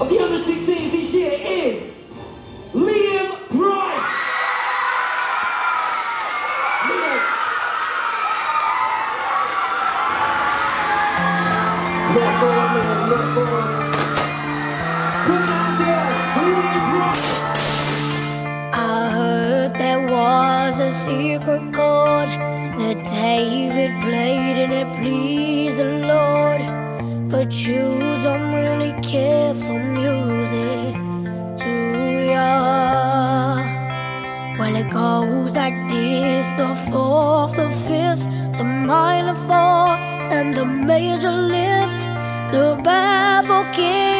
of the under 16s this year is Liam Price. Liam. Look forward, Liam, look forward. Put hands here for Liam Price. I heard there was a secret chord that David played and it pleased the Lord. But you don't really care for music, goes like this the fourth, the fifth, the minor four, and the major lift. The baffled king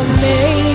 amazing.